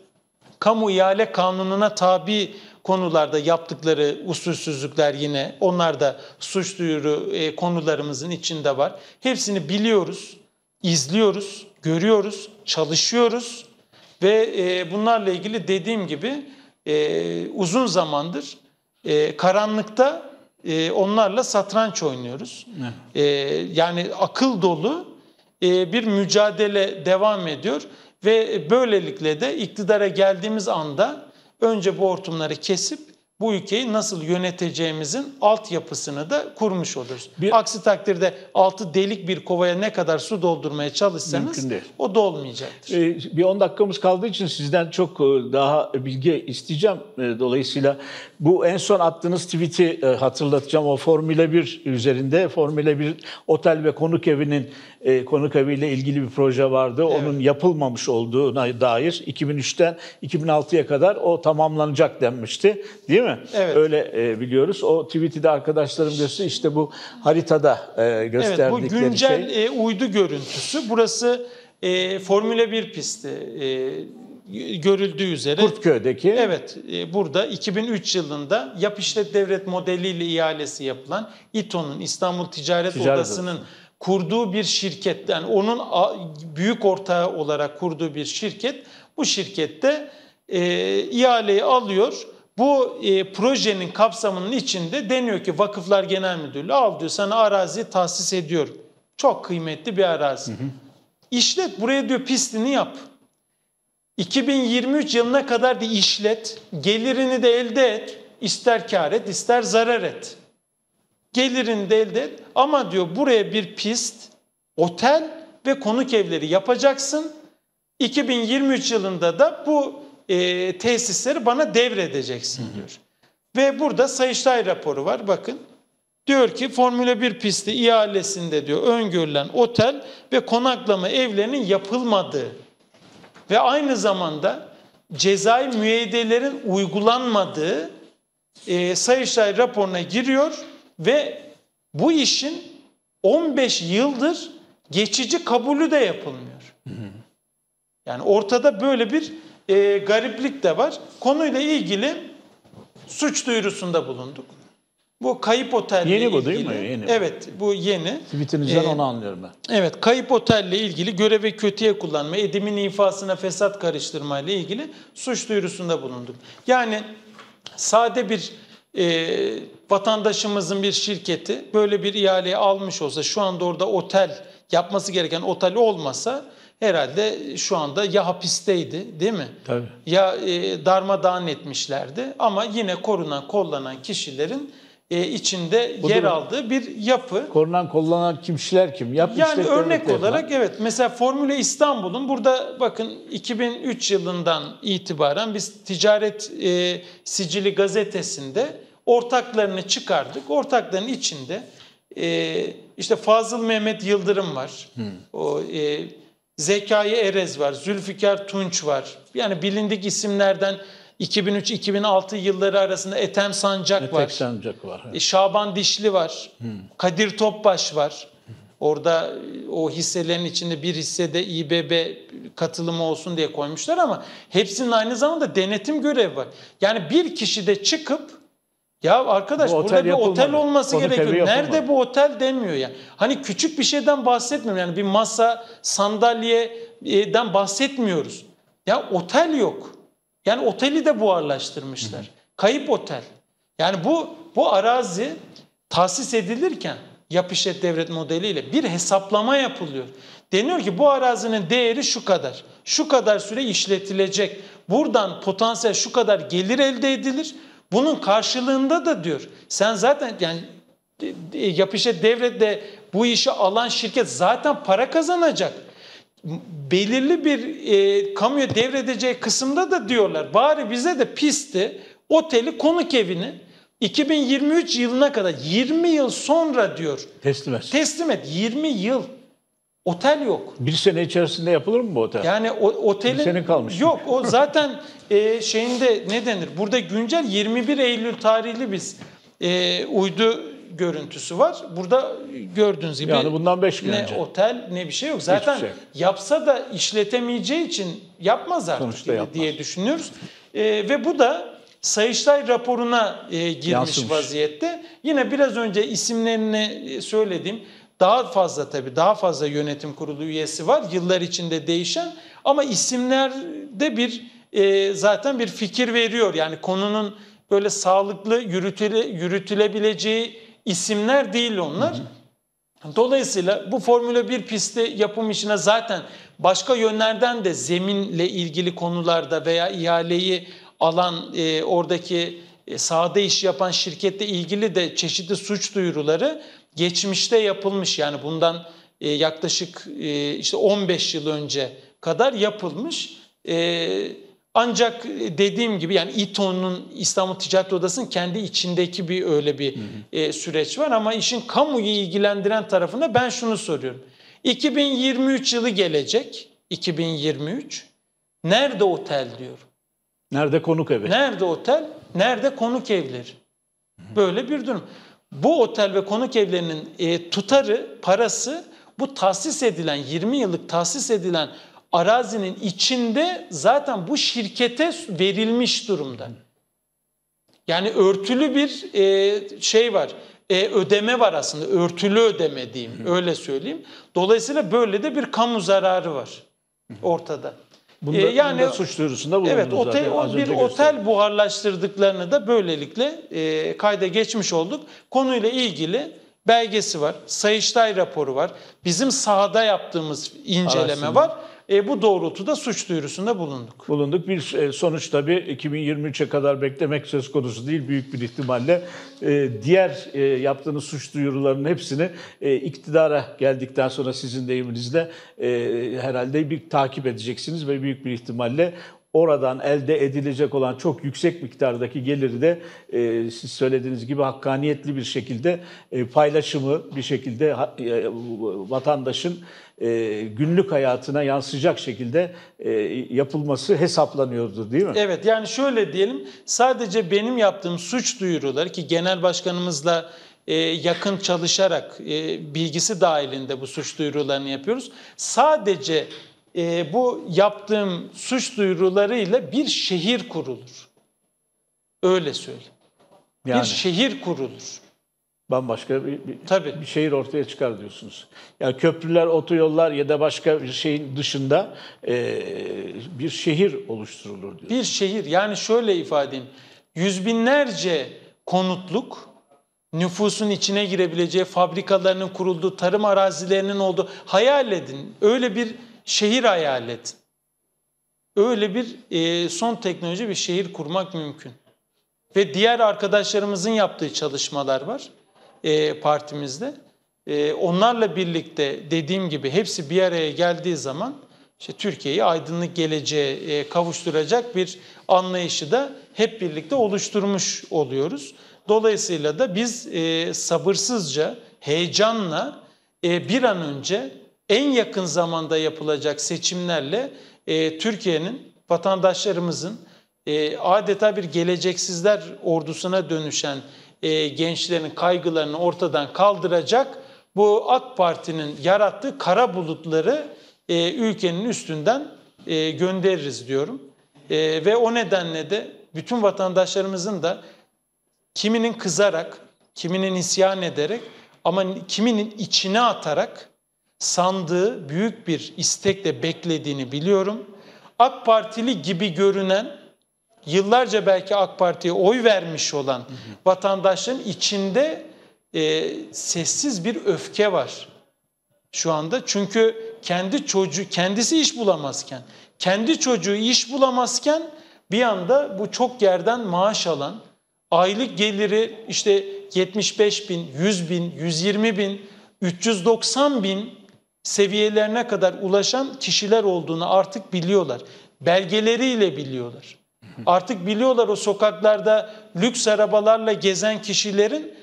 kamu ihale kanununa tabi konularda yaptıkları usulsüzlükler yine onlar da suç duyuru e, konularımızın içinde var. Hepsini biliyoruz, izliyoruz, görüyoruz, çalışıyoruz ve e, bunlarla ilgili dediğim gibi e, uzun zamandır e, karanlıkta e, onlarla satranç oynuyoruz. E, yani akıl dolu e, bir mücadele devam ediyor. Ve böylelikle de iktidara geldiğimiz anda önce bu hortumları kesip bu ülkeyi nasıl yöneteceğimizin altyapısını da kurmuş oluruz. Bir, Aksi takdirde altı delik bir kovaya ne kadar su doldurmaya çalışsanız o da olmayacaktır. Ee, bir 10 dakikamız kaldığı için sizden çok e, daha bilgi isteyeceğim. E, dolayısıyla bu en son attığınız tweet'i e, hatırlatacağım. O Formula 1 üzerinde Formula 1 otel ve konuk evinin konuk eviyle ilgili bir proje vardı. Evet. Onun yapılmamış olduğuna dair 2003'ten 2006'ya kadar o tamamlanacak denmişti. Değil mi? Evet. Öyle e, biliyoruz. O tweet'i de arkadaşlarım gösteriyor. İşte bu haritada e, gösterdikleri evet, bu güncel şey. E, uydu görüntüsü. Burası e, Formula 1 pisti. E, görüldüğü üzere. Kurtköy'deki. Evet, e, burada 2003 yılında yap işlet devlet modeliyle ihalesi yapılan İTO'nun İstanbul Ticaret, Ticaret Odası'nın Odası. kurduğu bir şirket. Yani onun büyük ortağı olarak kurduğu bir şirket. Bu şirkette e, ihaleyi alıyor bu e, projenin kapsamının içinde deniyor ki Vakıflar Genel Müdürlüğü al diyor sana arazi tahsis ediyor. Çok kıymetli bir arazi. Hı hı. İşlet buraya diyor pistini yap. 2023 yılına kadar da işlet, gelirini de elde et. İster kar et, ister zarar et. Gelirini de elde et. Ama diyor buraya bir pist, otel ve konuk evleri yapacaksın. 2023 yılında da bu e, tesisleri bana devredeceksin diyor. Ve burada Sayıştay raporu var bakın. Diyor ki Formula 1 pisti ihalesinde diyor öngörülen otel ve konaklama evlerinin yapılmadığı ve aynı zamanda cezai müeyyidelerin uygulanmadığı e, Sayıştay raporuna giriyor ve bu işin 15 yıldır geçici kabulü de yapılmıyor. Yani ortada böyle bir e, gariplik de var. Konuyla ilgili suç duyurusunda bulunduk. Bu kayıp otelle yeni ilgili. bu değil mi? Yeni. Evet bu yeni. Twitter'ınızdan ee, onu anlıyorum ben. Evet kayıp otelle ilgili görevi kötüye kullanma, edimin infasına fesat karıştırma ile ilgili suç duyurusunda bulunduk. Yani sade bir e, vatandaşımızın bir şirketi böyle bir ihaleyi almış olsa şu anda orada otel yapması gereken otel olmasa herhalde şu anda ya hapisteydi değil mi? Tabii. Ya e, darmadağın etmişlerdi ama yine korunan, kollanan kişilerin e, içinde Bu yer aldığı bir yapı. Korunan, kollanan kişiler kim? Yap yani örnek olarak evet mesela Formula İstanbul'un burada bakın 2003 yılından itibaren biz ticaret e, sicili gazetesinde ortaklarını çıkardık. Ortakların içinde e, işte Fazıl Mehmet Yıldırım var. Hmm. O e, Zekai Erez var, Zülfikar Tunç var. Yani bilindik isimlerden 2003-2006 yılları arasında Ethem Sancak Etek var. Sancak var. Evet. E, Şaban Dişli var. Hmm. Kadir Topbaş var. Orada o hisselerin içinde bir hissede İBB katılımı olsun diye koymuşlar ama hepsinin aynı zamanda denetim görevi var. Yani bir kişi de çıkıp ya arkadaş bu burada bir otel olması Konuk gerekiyor. Nerede bu otel denmiyor ya. Hani küçük bir şeyden bahsetmiyorum. Yani bir masa, sandalyeden bahsetmiyoruz. Ya otel yok. Yani oteli de buharlaştırmışlar. Hı hı. Kayıp otel. Yani bu bu arazi tahsis edilirken yap işlet devlet modeliyle bir hesaplama yapılıyor. Deniyor ki bu arazinin değeri şu kadar. Şu kadar süre işletilecek. Buradan potansiyel şu kadar gelir elde edilir. Bunun karşılığında da diyor sen zaten yani e, yap işlet devlette bu işi alan şirket zaten para kazanacak belirli bir e, kamuya devredeceği kısımda da diyorlar bari bize de pisti, oteli, konuk evini 2023 yılına kadar 20 yıl sonra diyor Teslim et. teslim et. 20 yıl. Otel yok. Bir sene içerisinde yapılır mı bu otel? Yani o, otelin Bir sene kalmış. Yok o zaten (laughs) e, şeyinde ne denir? Burada güncel 21 Eylül tarihli biz e, uydu görüntüsü var. Burada gördüğünüz gibi Yani bundan beş gün ne önce. otel ne bir şey yok. Zaten şey. yapsa da işletemeyeceği için yapmaz artık Sonuçta yapmaz. diye düşünüyoruz. E, ve bu da Sayıştay raporuna e, girmiş Yansımış. vaziyette. Yine biraz önce isimlerini e, söylediğim daha fazla tabii daha fazla yönetim kurulu üyesi var yıllar içinde değişen ama isimlerde bir e, zaten bir fikir veriyor. Yani konunun böyle sağlıklı yürütüle, yürütülebileceği isimler değil onlar. Dolayısıyla bu Formula 1 pisti yapım işine zaten başka yönlerden de zeminle ilgili konularda veya ihaleyi alan e, oradaki e, sahada iş yapan şirketle ilgili de çeşitli suç duyuruları geçmişte yapılmış. Yani bundan e, yaklaşık e, işte 15 yıl önce kadar yapılmış. E, ancak dediğim gibi yani İTO'nun İstanbul Ticaret Odası'nın kendi içindeki bir öyle bir e, süreç var ama işin kamuyu ilgilendiren tarafında ben şunu soruyorum. 2023 yılı gelecek. 2023. Nerede otel diyor. Nerede konuk evi? Nerede otel? Nerede konuk evleri? Böyle bir durum. Bu otel ve konuk evlerinin e, tutarı, parası bu tahsis edilen 20 yıllık tahsis edilen arazinin içinde zaten bu şirkete verilmiş durumda. Yani örtülü bir e, şey var. E, ödeme var aslında. Örtülü ödeme diyeyim. Öyle söyleyeyim. Dolayısıyla böyle de bir kamu zararı var ortada. Bunda, E, yani- bunda suç duyurusunda bulundu Evet, zaten. otel, az bir önce otel gösterdim. buharlaştırdıklarını da böylelikle e, kayda geçmiş olduk. Konuyla ilgili belgesi var, Sayıştay raporu var, bizim sahada yaptığımız inceleme Araştırma. var. E, bu doğrultuda suç duyurusunda bulunduk. bulunduk. Bir e, sonuç tabii 2023'e kadar beklemek söz konusu değil büyük bir ihtimalle. E, Diğer e, yaptığınız suç duyurularının hepsini e, iktidara geldikten sonra sizin deyiminizle e, herhalde bir takip edeceksiniz ve büyük bir ihtimalle oradan elde edilecek olan çok yüksek miktardaki geliri de e, siz söylediğiniz gibi hakkaniyetli bir şekilde e, paylaşımı bir şekilde e, vatandaşın e, günlük hayatına yansıyacak şekilde e, yapılması hesaplanıyordur değil mi? Evet yani şöyle diyelim sadece benim yaptığım suç duyuruları ki genel başkanımızla e, yakın çalışarak e, bilgisi dahilinde bu suç duyurularını yapıyoruz. Sadece e, bu yaptığım suç duyurularıyla bir şehir kurulur. Öyle söyleyeyim. Yani Bir şehir kurulur. bambaşka bir, bir, Tabii. bir şehir ortaya çıkar diyorsunuz. Yani köprüler, otoyollar ya da başka bir şeyin dışında e, bir şehir oluşturulur diyor. Bir şehir yani şöyle ifade edeyim. Yüz binlerce konutluk nüfusun içine girebileceği, fabrikalarının kurulduğu, tarım arazilerinin olduğu hayal edin. Öyle bir şehir hayal edin. Öyle bir e, son teknoloji bir şehir kurmak mümkün. Ve diğer arkadaşlarımızın yaptığı çalışmalar var e, partimizde. E, onlarla birlikte dediğim gibi hepsi bir araya geldiği zaman işte Türkiye'yi aydınlık geleceğe e, kavuşturacak bir anlayışı da hep birlikte oluşturmuş oluyoruz. Dolayısıyla da biz e, sabırsızca, heyecanla e, bir an önce en yakın zamanda yapılacak seçimlerle e, Türkiye'nin, vatandaşlarımızın e, adeta bir geleceksizler ordusuna dönüşen e, gençlerin kaygılarını ortadan kaldıracak bu AK Parti'nin yarattığı kara bulutları e, ülkenin üstünden e, göndeririz diyorum. E, ve o nedenle de bütün vatandaşlarımızın da kiminin kızarak, kiminin isyan ederek ama kiminin içine atarak sandığı büyük bir istekle beklediğini biliyorum. AK Partili gibi görünen, yıllarca belki AK Parti'ye oy vermiş olan vatandaşların içinde e, sessiz bir öfke var şu anda. Çünkü kendi çocuğu kendisi iş bulamazken, kendi çocuğu iş bulamazken bir anda bu çok yerden maaş alan, aylık geliri işte 75 bin, 100 bin, 120 bin, 390 bin seviyelerine kadar ulaşan kişiler olduğunu artık biliyorlar. Belgeleriyle biliyorlar. Artık biliyorlar o sokaklarda lüks arabalarla gezen kişilerin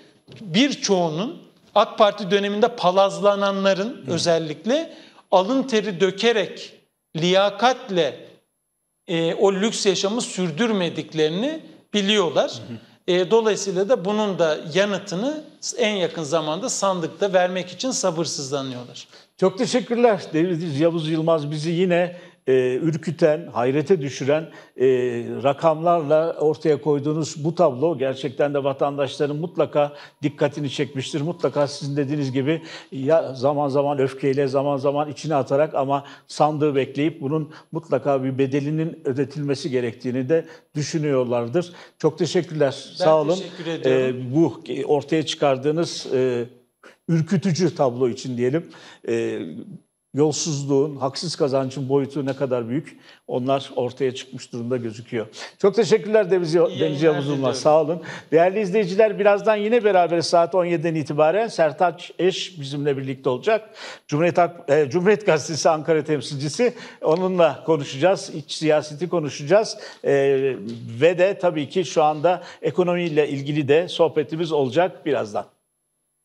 birçoğunun AK Parti döneminde palazlananların özellikle alın teri dökerek, liyakatle e, o lüks yaşamı sürdürmediklerini biliyorlar. E, dolayısıyla da bunun da yanıtını en yakın zamanda sandıkta vermek için sabırsızlanıyorlar. Çok teşekkürler. Deniz Yavuz Yılmaz bizi yine e, ürküten, hayrete düşüren e, rakamlarla ortaya koyduğunuz bu tablo gerçekten de vatandaşların mutlaka dikkatini çekmiştir. Mutlaka sizin dediğiniz gibi ya zaman zaman öfkeyle, zaman zaman içine atarak ama sandığı bekleyip bunun mutlaka bir bedelinin ödetilmesi gerektiğini de düşünüyorlardır. Çok teşekkürler. Sağ olun. teşekkür ediyorum. E, bu ortaya çıkardığınız e, ürkütücü tablo için diyelim. E, yolsuzluğun, haksız kazancın boyutu ne kadar büyük onlar ortaya çıkmış durumda gözüküyor. Çok teşekkürler Deniz, Deniz yayınlar Yavuz Yılmaz. diliyorum. Sağ olun. Değerli izleyiciler birazdan yine beraber saat 17'den itibaren Sertaç Eş bizimle birlikte olacak. Cumhuriyet, e, Cumhuriyet Gazetesi Ankara temsilcisi. Onunla konuşacağız. İç siyaseti konuşacağız. E, ve de tabii ki şu anda ekonomiyle ilgili de sohbetimiz olacak birazdan.